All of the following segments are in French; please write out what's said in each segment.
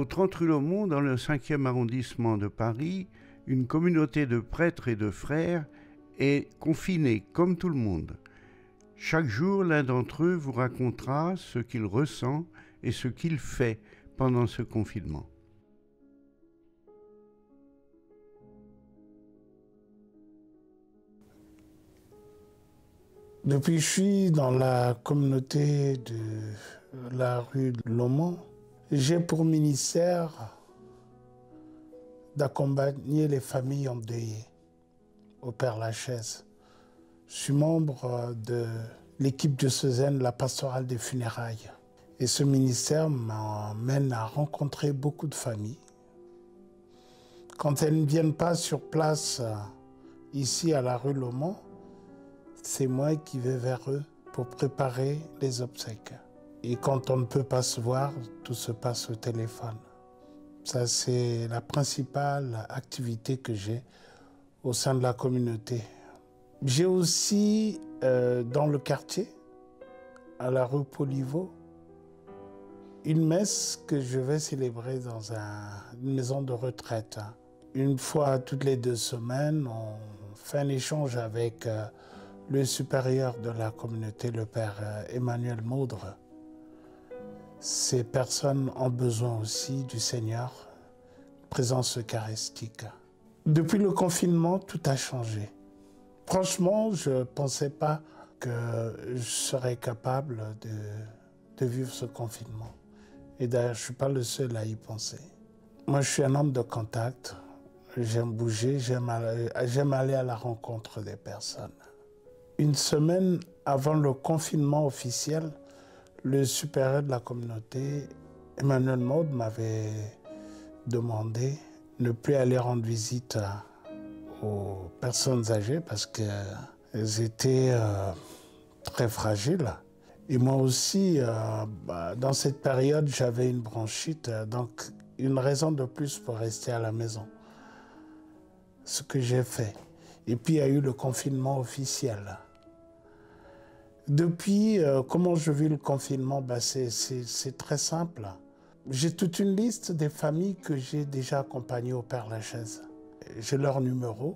Au 30 rue Lomont, dans le 5e arrondissement de Paris, une communauté de prêtres et de frères est confinée comme tout le monde. Chaque jour, l'un d'entre eux vous racontera ce qu'il ressent et ce qu'il fait pendant ce confinement. Depuis je suis dans la communauté de la rue de j'ai pour ministère d'accompagner les familles endeuillées au Père Lachaise. Je suis membre de l'équipe de la pastorale des funérailles. Et ce ministère m'emmène à rencontrer beaucoup de familles. Quand elles ne viennent pas sur place euh, ici à la rue Lomont, c'est moi qui vais vers eux pour préparer les obsèques. Et quand on ne peut pas se voir, tout se passe au téléphone. Ça, c'est la principale activité que j'ai au sein de la communauté. J'ai aussi, euh, dans le quartier, à la rue Polivo, une messe que je vais célébrer dans une maison de retraite. Une fois toutes les deux semaines, on fait un échange avec euh, le supérieur de la communauté, le père euh, Emmanuel Maudre. Ces personnes ont besoin aussi du Seigneur, présence eucharistique. Depuis le confinement, tout a changé. Franchement, je ne pensais pas que je serais capable de, vivre ce confinement. Et d'ailleurs, je ne suis pas le seul à y penser. Moi, je suis un homme de contact. J'aime bouger, j'aime aller à la rencontre des personnes. Une semaine avant le confinement officiel, le supérieur de la communauté, Emmanuel Maud, m'avait demandé de ne plus aller rendre visite aux personnes âgées parce qu'elles étaient euh, très fragiles. Et moi aussi, euh, bah, dans cette période, j'avais une bronchite, donc une raison de plus pour rester à la maison. Ce que j'ai fait. Et puis il y a eu le confinement officiel. Depuis, euh, comment je vis le confinement ben, C'est très simple. J'ai toute une liste des familles que j'ai déjà accompagnées au Père Lachaise. J'ai leur numéro.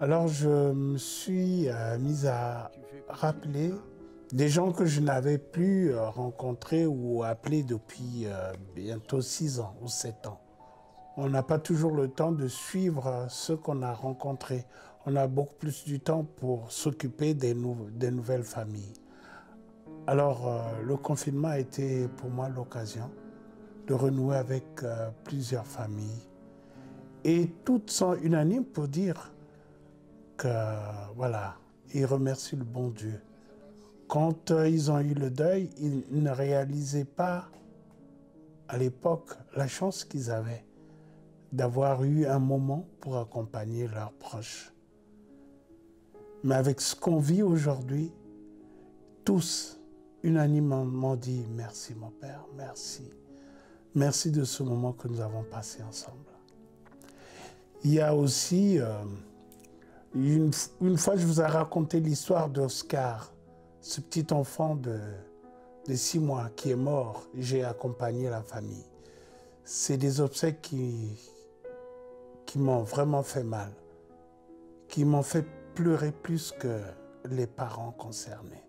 Alors je me suis euh, mise à rappeler des gens que je n'avais plus euh, rencontrés ou appelés depuis bientôt six ans ou sept ans. On n'a pas toujours le temps de suivre ceux qu'on a rencontrés on a beaucoup plus du temps pour s'occuper des, nouvelles familles. Alors, euh, le confinement a été pour moi l'occasion de renouer avec euh, plusieurs familles. Et toutes sont unanimes pour dire que, voilà, ils remercient le bon Dieu. Quand euh, ils ont eu le deuil, ils ne réalisaient pas à l'époque la chance qu'ils avaient d'avoir eu un moment pour accompagner leurs proches. Mais avec ce qu'on vit aujourd'hui, tous unanimement dit merci mon Père, merci. Merci de ce moment que nous avons passé ensemble. Il y a aussi, euh, une, fois je vous ai raconté l'histoire d'Oscar, ce petit enfant de, de six mois qui est mort. J'ai accompagné la famille. C'est des obsèques qui, qui m'ont vraiment fait mal, qui m'ont fait pleurer plus que les parents concernés.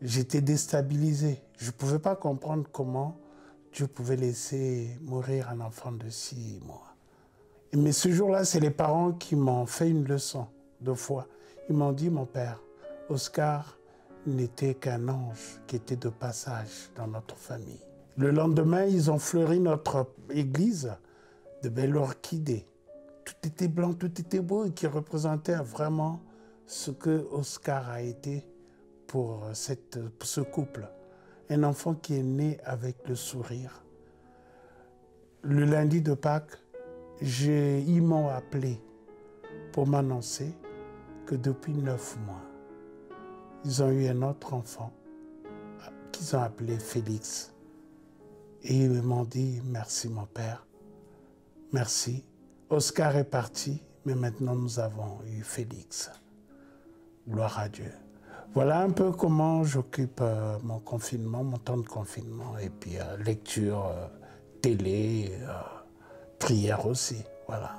J'étais déstabilisé. Je ne pouvais pas comprendre comment Dieu pouvait laisser mourir un enfant de six mois. Mais ce jour-là, c'est les parents qui m'ont fait une leçon de foi. Ils m'ont dit, mon père, Oscar n'était qu'un ange qui était de passage dans notre famille. Le lendemain, ils ont fleuri notre église de belles orchidées tout était blanc, tout était beau et qui représentait vraiment ce que Oscar a été pour, cette, ce couple. Un enfant qui est né avec le sourire. Le lundi de Pâques, ils m'ont appelé pour m'annoncer que depuis neuf mois, ils ont eu un autre enfant qu'ils ont appelé Félix. Et ils m'ont dit, merci mon père, merci Oscar est parti, mais maintenant nous avons eu Félix. Gloire à Dieu. Voilà un peu comment j'occupe euh, mon confinement, mon temps de confinement, et puis euh, lecture, euh, télé, prière aussi. Voilà.